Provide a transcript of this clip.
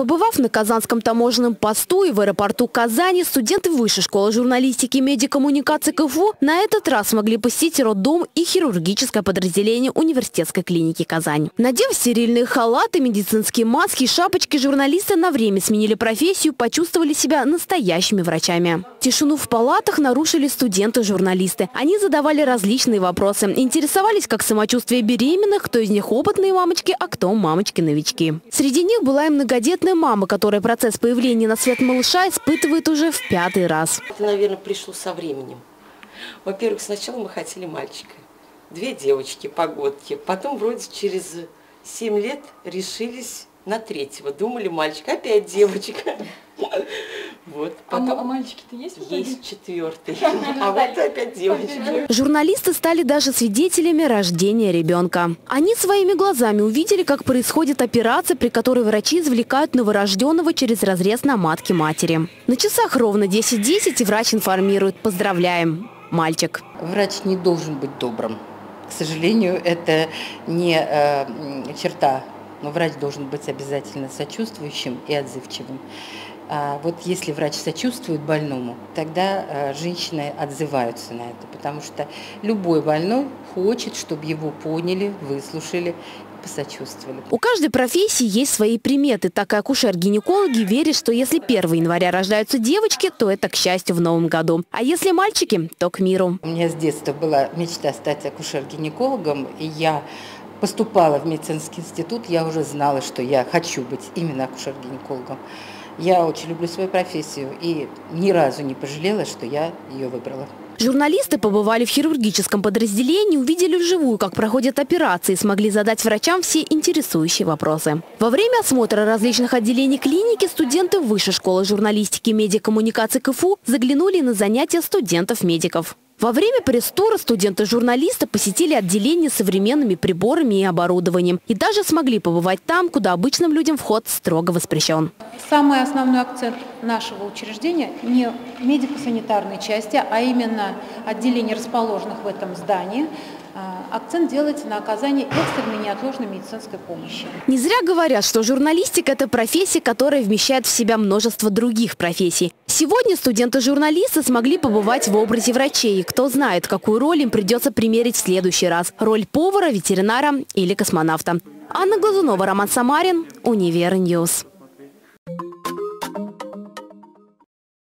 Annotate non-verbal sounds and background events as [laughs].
Побывав на Казанском таможенном посту и в аэропорту Казани, студенты Высшей школы журналистики и медиакоммуникации КФУ на этот раз смогли посетить роддом и хирургическое подразделение университетской клиники Казань. Надев стерильные халаты, медицинские маски и шапочки, журналисты на время сменили профессию, почувствовали себя настоящими врачами. Тишину в палатах нарушили студенты-журналисты. Они задавали различные вопросы, интересовались, как самочувствие беременных, кто из них опытные мамочки, а кто мамочки-новички. Среди них была и многодетная мама, которая процесс появления на свет малыша испытывает уже в пятый раз. Это, наверное, пришло со временем. Во-первых, сначала мы хотели мальчика. Две девочки, погодки. Потом вроде через 7 лет решились на третьего. Думали, мальчик, опять девочка. Вот. Потом а, а мальчики-то есть? Есть четвертый. [laughs] А вот опять девочка. Журналисты стали даже свидетелями рождения ребенка. Они своими глазами увидели, как происходит операция, при которой врачи извлекают новорожденного через разрез на матке матери. На часах ровно 10.10 .10 и врач информирует. Поздравляем, мальчик. Врач не должен быть добрым. К сожалению, это не э, черта но врач должен быть обязательно сочувствующим и отзывчивым. А вот если врач сочувствует больному, тогда э, женщины отзываются на это, потому что любой больной хочет, чтобы его поняли, выслушали посочувствовали. У каждой профессии есть свои приметы, так и акушер-гинекологи верят, что если 1 января рождаются девочки, то это к счастью в новом году. А если мальчики, то к миру. У меня с детства была мечта стать акушер-гинекологом, и я поступала в медицинский институт, я уже знала, что я хочу быть именно акушер-гинекологом. Я очень люблю свою профессию и ни разу не пожалела, что я ее выбрала. Журналисты побывали в хирургическом подразделении, увидели вживую, как проходят операции, смогли задать врачам все интересующие вопросы. Во время осмотра различных отделений клиники студенты Высшей школы журналистики и медиакоммуникации КФУ заглянули на занятия студентов-медиков. Во время пресс-тура студенты-журналисты посетили отделение с современными приборами и оборудованием и даже смогли побывать там, куда обычным людям вход строго воспрещен. Самый основной акцент нашего учреждения не медико-санитарной части, а именно отделение, расположенных в этом здании, а, акцент делается на оказании экстренной неотложной медицинской помощи. Не зря говорят, что журналистика – это профессия, которая вмещает в себя множество других профессий. Сегодня студенты-журналисты смогли побывать в образе врачей. Кто знает, какую роль им придется примерить в следующий раз. Роль повара, ветеринара или космонавта. Анна Глазунова, Роман Самарин, Универньюз.